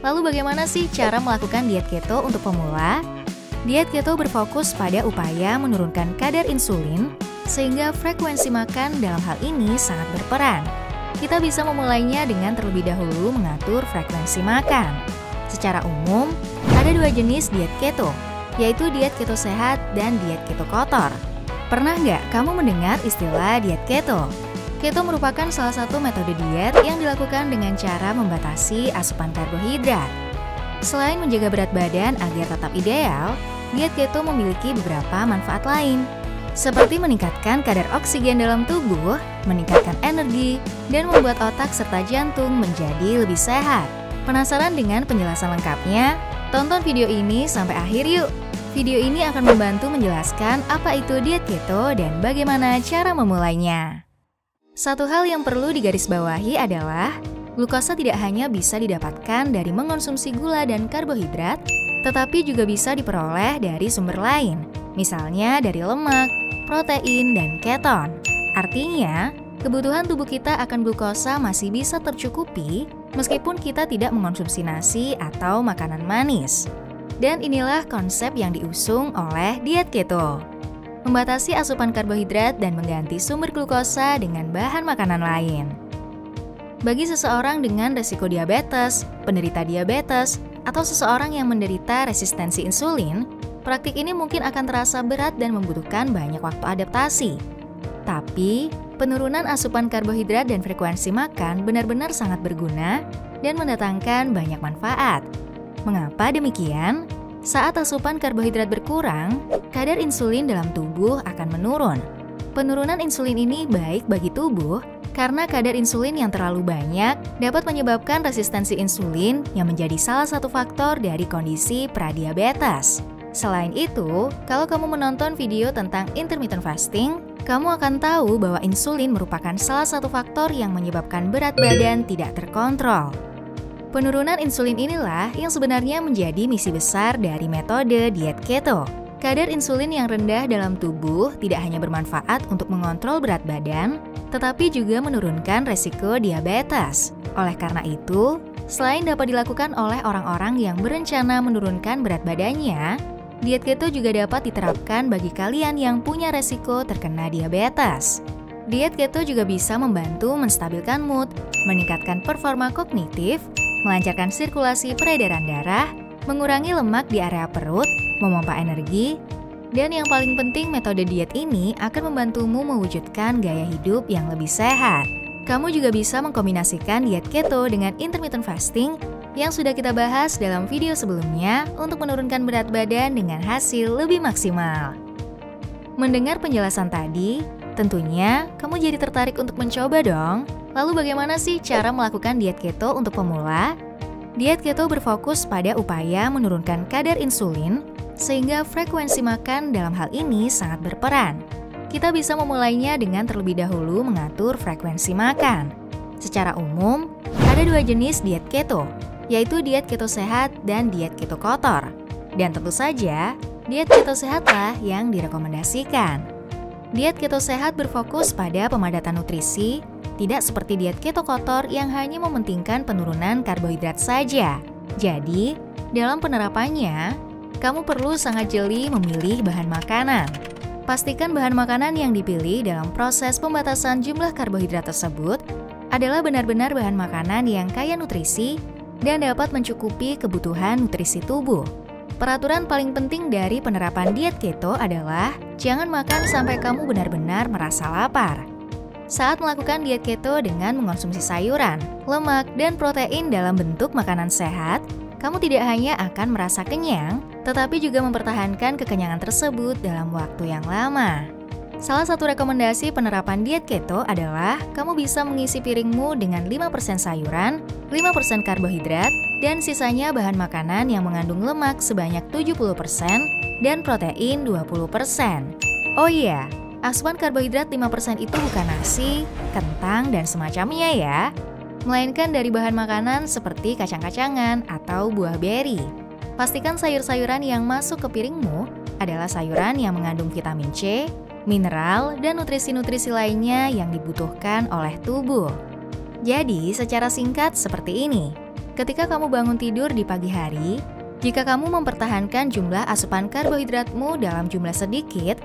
Lalu bagaimana sih cara melakukan diet keto untuk pemula? Diet keto berfokus pada upaya menurunkan kadar insulin sehingga frekuensi makan dalam hal ini sangat berperan. Kita bisa memulainya dengan terlebih dahulu mengatur frekuensi makan. Secara umum, ada dua jenis diet keto, yaitu diet keto sehat dan diet keto kotor. Pernah nggak kamu mendengar istilah diet keto? Keto merupakan salah satu metode diet yang dilakukan dengan cara membatasi asupan karbohidrat. Selain menjaga berat badan agar tetap ideal, diet keto memiliki beberapa manfaat lain, seperti meningkatkan kadar oksigen dalam tubuh, meningkatkan energi, dan membuat otak serta jantung menjadi lebih sehat. Penasaran dengan penjelasan lengkapnya? Tonton video ini sampai akhir yuk! Video ini akan membantu menjelaskan apa itu diet keto dan bagaimana cara memulainya. Satu hal yang perlu digarisbawahi adalah glukosa tidak hanya bisa didapatkan dari mengonsumsi gula dan karbohidrat, tetapi juga bisa diperoleh dari sumber lain, misalnya dari lemak, protein, dan keton. Artinya, kebutuhan tubuh kita akan glukosa masih bisa tercukupi meskipun kita tidak mengonsumsi nasi atau makanan manis. Dan inilah konsep yang diusung oleh diet keto membatasi asupan karbohidrat dan mengganti sumber glukosa dengan bahan makanan lain. Bagi seseorang dengan resiko diabetes, penderita diabetes, atau seseorang yang menderita resistensi insulin, praktik ini mungkin akan terasa berat dan membutuhkan banyak waktu adaptasi. Tapi, penurunan asupan karbohidrat dan frekuensi makan benar-benar sangat berguna dan mendatangkan banyak manfaat. Mengapa demikian? Saat asupan karbohidrat berkurang, kadar insulin dalam tubuh akan menurun. Penurunan insulin ini baik bagi tubuh karena kadar insulin yang terlalu banyak dapat menyebabkan resistensi insulin yang menjadi salah satu faktor dari kondisi pradiabetes. Selain itu, kalau kamu menonton video tentang intermittent fasting, kamu akan tahu bahwa insulin merupakan salah satu faktor yang menyebabkan berat badan tidak terkontrol. Penurunan insulin inilah yang sebenarnya menjadi misi besar dari metode diet keto. Kadar insulin yang rendah dalam tubuh tidak hanya bermanfaat untuk mengontrol berat badan, tetapi juga menurunkan resiko diabetes. Oleh karena itu, selain dapat dilakukan oleh orang-orang yang berencana menurunkan berat badannya, diet keto juga dapat diterapkan bagi kalian yang punya resiko terkena diabetes. Diet keto juga bisa membantu menstabilkan mood, meningkatkan performa kognitif, melancarkan sirkulasi peredaran darah, mengurangi lemak di area perut, memompa energi, dan yang paling penting metode diet ini akan membantumu mewujudkan gaya hidup yang lebih sehat. Kamu juga bisa mengkombinasikan diet keto dengan intermittent fasting yang sudah kita bahas dalam video sebelumnya untuk menurunkan berat badan dengan hasil lebih maksimal. Mendengar penjelasan tadi, tentunya kamu jadi tertarik untuk mencoba dong. Lalu bagaimana sih cara melakukan diet keto untuk pemula? Diet keto berfokus pada upaya menurunkan kadar insulin sehingga frekuensi makan dalam hal ini sangat berperan. Kita bisa memulainya dengan terlebih dahulu mengatur frekuensi makan. Secara umum, ada dua jenis diet keto, yaitu diet keto sehat dan diet keto kotor. Dan tentu saja, diet keto sehatlah yang direkomendasikan. Diet keto sehat berfokus pada pemadatan nutrisi, tidak seperti diet keto kotor yang hanya mementingkan penurunan karbohidrat saja. Jadi, dalam penerapannya, kamu perlu sangat jeli memilih bahan makanan. Pastikan bahan makanan yang dipilih dalam proses pembatasan jumlah karbohidrat tersebut adalah benar-benar bahan makanan yang kaya nutrisi dan dapat mencukupi kebutuhan nutrisi tubuh. Peraturan paling penting dari penerapan diet keto adalah jangan makan sampai kamu benar-benar merasa lapar saat melakukan diet keto dengan mengonsumsi sayuran, lemak, dan protein dalam bentuk makanan sehat, kamu tidak hanya akan merasa kenyang, tetapi juga mempertahankan kekenyangan tersebut dalam waktu yang lama. Salah satu rekomendasi penerapan diet keto adalah kamu bisa mengisi piringmu dengan 5% sayuran, 5% karbohidrat, dan sisanya bahan makanan yang mengandung lemak sebanyak 70% dan protein 20%. Oh iya, Asupan karbohidrat 5% itu bukan nasi, kentang, dan semacamnya ya. Melainkan dari bahan makanan seperti kacang-kacangan atau buah beri. Pastikan sayur-sayuran yang masuk ke piringmu adalah sayuran yang mengandung vitamin C, mineral, dan nutrisi-nutrisi lainnya yang dibutuhkan oleh tubuh. Jadi, secara singkat seperti ini. Ketika kamu bangun tidur di pagi hari, jika kamu mempertahankan jumlah asupan karbohidratmu dalam jumlah sedikit,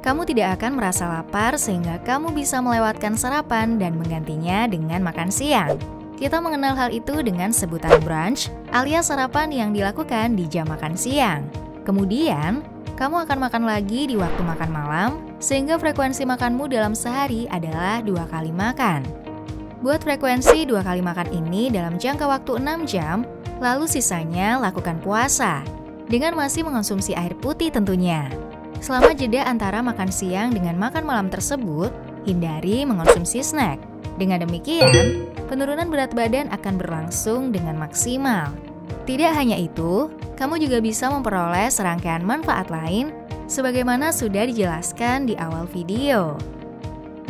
kamu tidak akan merasa lapar sehingga kamu bisa melewatkan sarapan dan menggantinya dengan makan siang. Kita mengenal hal itu dengan sebutan brunch alias sarapan yang dilakukan di jam makan siang. Kemudian, kamu akan makan lagi di waktu makan malam sehingga frekuensi makanmu dalam sehari adalah dua kali makan. Buat frekuensi dua kali makan ini dalam jangka waktu 6 jam, lalu sisanya lakukan puasa dengan masih mengonsumsi air putih tentunya. Selama jeda antara makan siang dengan makan malam tersebut, hindari mengonsumsi snack. Dengan demikian, penurunan berat badan akan berlangsung dengan maksimal. Tidak hanya itu, kamu juga bisa memperoleh serangkaian manfaat lain sebagaimana sudah dijelaskan di awal video.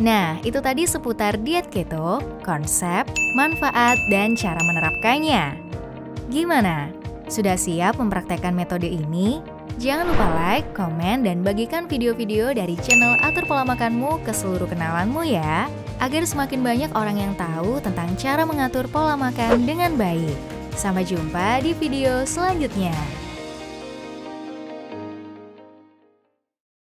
Nah, itu tadi seputar diet keto, konsep, manfaat, dan cara menerapkannya. Gimana? Sudah siap mempraktekkan metode ini? Jangan lupa like, komen, dan bagikan video-video dari channel Atur Pola Makanmu ke seluruh kenalanmu ya, agar semakin banyak orang yang tahu tentang cara mengatur pola makan dengan baik. Sampai jumpa di video selanjutnya.